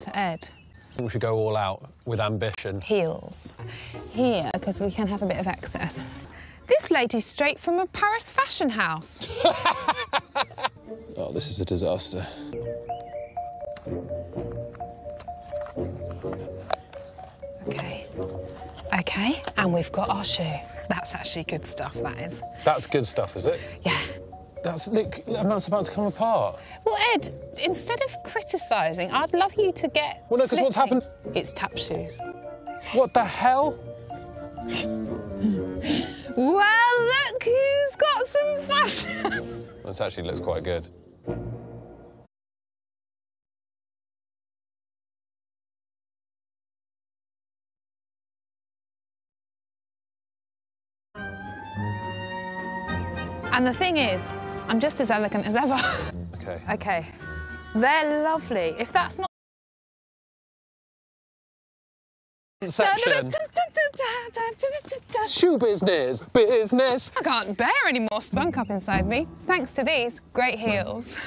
to Ed. We should go all out with ambition. Heels. Here, because we can have a bit of excess. This lady's straight from a Paris fashion house. Oh, this is a disaster. Okay. Okay, and we've got our shoe. That's actually good stuff, that is. That's good stuff, is it? Yeah. That's look, that's about to come apart. Well, Ed, instead of criticising, I'd love you to get. Well, no, 'cause what's happened- It's tap shoes. What the hell? Well, look who's got some fashion. This actually looks quite good. and the thing is, I'm just as elegant as ever. Okay. okay. They're lovely. If that's not. Section. Shoe business, business. I can't bear any more spunk up inside me. Thanks to these great heels.